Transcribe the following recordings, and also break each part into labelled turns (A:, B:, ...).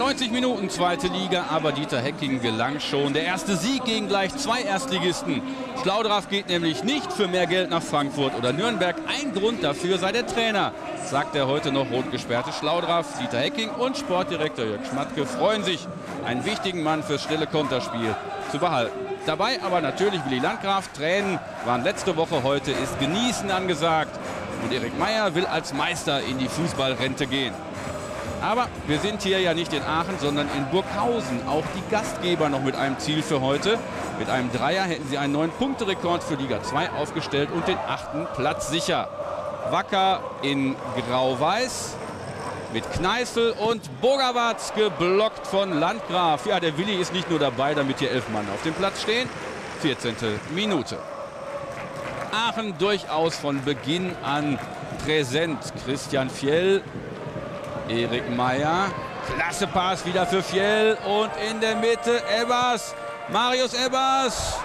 A: 90 Minuten zweite Liga, aber Dieter Hecking gelang schon. Der erste Sieg gegen gleich zwei Erstligisten. Schlaudraff geht nämlich nicht für mehr Geld nach Frankfurt oder Nürnberg. Ein Grund dafür sei der Trainer, sagt der heute noch rot gesperrte Schlaudraff. Dieter Hecking und Sportdirektor Jörg Schmatke freuen sich, einen wichtigen Mann fürs schnelle Konterspiel zu behalten. Dabei aber natürlich Willi Landgraf. Tränen waren letzte Woche, heute ist Genießen angesagt. Und Erik Meyer will als Meister in die Fußballrente gehen. Aber wir sind hier ja nicht in Aachen, sondern in Burghausen. Auch die Gastgeber noch mit einem Ziel für heute. Mit einem Dreier hätten sie einen neuen Punkterekord für Liga 2 aufgestellt und den achten Platz sicher. Wacker in Grau-Weiß mit Kneißl und Bogerwatz geblockt von Landgraf. Ja, der Willi ist nicht nur dabei, damit hier elf Mann auf dem Platz stehen. 14. Minute. Aachen durchaus von Beginn an präsent. Christian Fjell Erik Meyer. Klasse Pass wieder für Fjell. Und in der Mitte Ebbers. Marius Ebbers.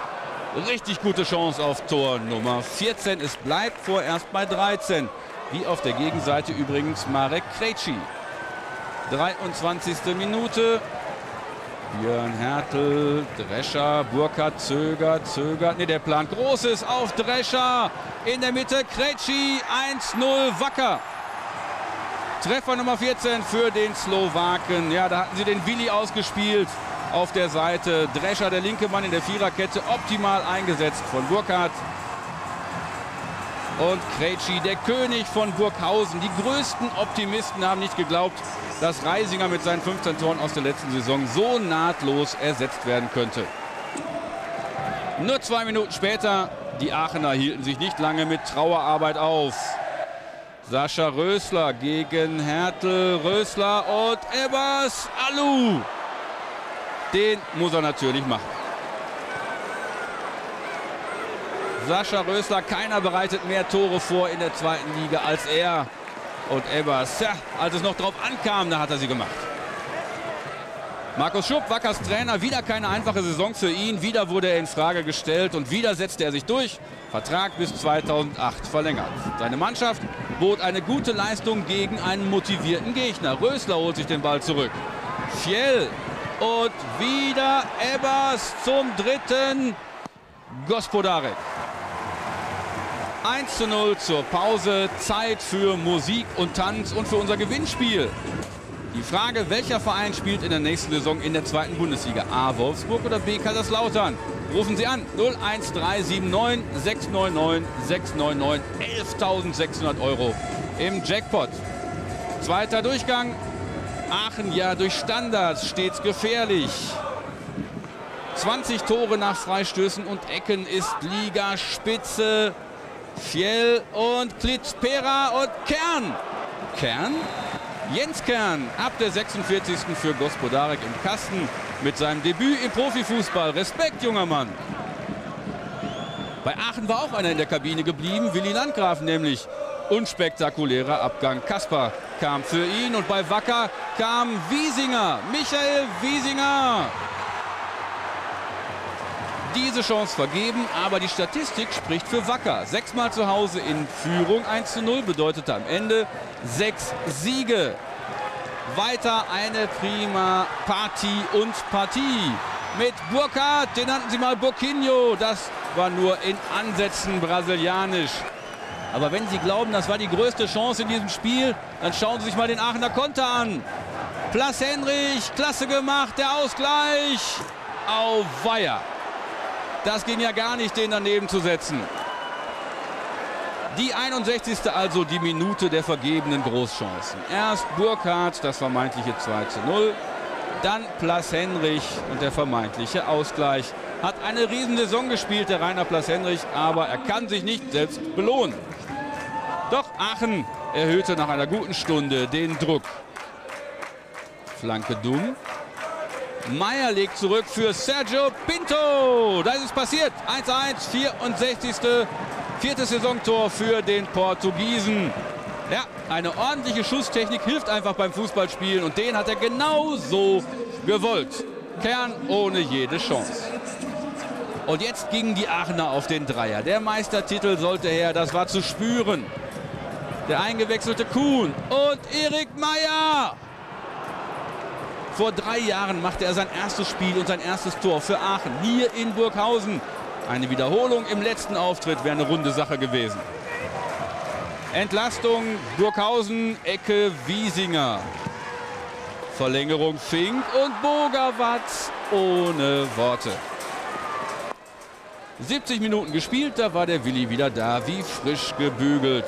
A: Richtig gute Chance auf Tor Nummer 14. Es bleibt vorerst bei 13. Wie auf der Gegenseite übrigens Marek Krejci. 23. Minute. Björn Hertel, Drescher, Burkhardt zögert, zögert. Ne, der plant Großes auf Drescher. In der Mitte Krejci, 1-0 Wacker. Treffer Nummer 14 für den Slowaken. Ja, da hatten sie den Willi ausgespielt auf der Seite. Drescher, der linke Mann in der Viererkette, optimal eingesetzt von Burkhardt. Und Krejci, der König von Burghausen. Die größten Optimisten haben nicht geglaubt, dass Reisinger mit seinen 15 Toren aus der letzten Saison so nahtlos ersetzt werden könnte. Nur zwei Minuten später, die Aachener hielten sich nicht lange mit Trauerarbeit auf. Sascha Rösler gegen Hertel, Rösler und Ebbers Alu. Den muss er natürlich machen. Sascha Rösler, keiner bereitet mehr Tore vor in der zweiten Liga als er. Und Ebbers, ja, als es noch drauf ankam, da hat er sie gemacht. Markus Schupp, Wackers Trainer, wieder keine einfache Saison für ihn. Wieder wurde er in Frage gestellt und wieder setzte er sich durch. Vertrag bis 2008 verlängert. Seine Mannschaft bot eine gute Leistung gegen einen motivierten Gegner. Rösler holt sich den Ball zurück. Fjell und wieder Ebbers zum dritten. Gospodarek. 1 zu 0 zur Pause. Zeit für Musik und Tanz und für unser Gewinnspiel. Die Frage, welcher Verein spielt in der nächsten Saison in der zweiten Bundesliga? A. Wolfsburg oder B. Kaiserslautern? Rufen Sie an 01379 699 699 11.600 Euro im Jackpot. Zweiter Durchgang. Aachen ja durch Standards stets gefährlich. 20 Tore nach Freistößen und Ecken ist Ligaspitze. Fjell und Klitzpera und Kern. Kern Jens Kern ab der 46. für Gospodarek im Kasten mit seinem Debüt im Profifußball. Respekt, junger Mann. Bei Aachen war auch einer in der Kabine geblieben, Willi Landgraf nämlich. Unspektakulärer Abgang. Kasper kam für ihn und bei Wacker kam Wiesinger, Michael Wiesinger diese Chance vergeben, aber die Statistik spricht für Wacker. Sechsmal zu Hause in Führung, 1 zu 0 bedeutete am Ende sechs Siege. Weiter eine prima Partie und Partie mit Burkhardt, den nannten sie mal Burquinho. Das war nur in Ansätzen brasilianisch. Aber wenn Sie glauben, das war die größte Chance in diesem Spiel, dann schauen Sie sich mal den Aachener Konter an. Plas Henrich, klasse gemacht, der Ausgleich. Auweia. Das ging ja gar nicht, den daneben zu setzen. Die 61. also die Minute der vergebenen Großchancen. Erst Burkhardt, das vermeintliche 2 zu 0. Dann Plas Henrich und der vermeintliche Ausgleich. Hat eine Riesensaison gespielt, der Rainer Plas Henrich, aber er kann sich nicht selbst belohnen. Doch Aachen erhöhte nach einer guten Stunde den Druck. Flanke dumm. Meier legt zurück für Sergio Pinto. Da ist es passiert. 1-1, 64. Viertes Saisontor für den Portugiesen. Ja, eine ordentliche Schusstechnik hilft einfach beim Fußballspielen und den hat er genau so gewollt. Kern ohne jede Chance. Und jetzt gingen die Aachener auf den Dreier. Der Meistertitel sollte her, das war zu spüren. Der eingewechselte Kuhn und Erik Meier Vor drei Jahren machte er sein erstes Spiel und sein erstes Tor für Aachen, hier in Burghausen. Eine Wiederholung im letzten Auftritt wäre eine runde Sache gewesen. Entlastung Burghausen, Ecke Wiesinger. Verlängerung Fink und Bogerwatz ohne Worte. 70 Minuten gespielt, da war der Willi wieder da, wie frisch gebügelt.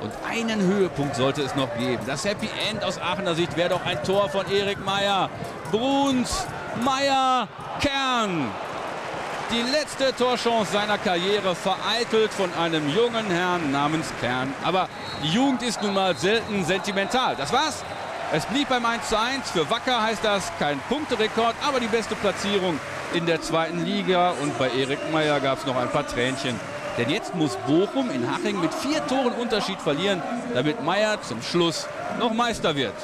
A: Und einen Höhepunkt sollte es noch geben. Das Happy End aus Aachener Sicht wäre doch ein Tor von Erik Meyer. Bruns, Meyer, Kern. Die letzte Torchance seiner Karriere vereitelt von einem jungen Herrn namens Kern. Aber die Jugend ist nun mal selten sentimental. Das war's. Es blieb beim 1 zu 1. Für Wacker heißt das kein Punkterekord, aber die beste Platzierung in der zweiten Liga. Und bei Erik Meyer gab es noch ein paar Tränchen. Denn jetzt muss Bochum in Haching mit vier Toren Unterschied verlieren, damit Meyer zum Schluss noch Meister wird.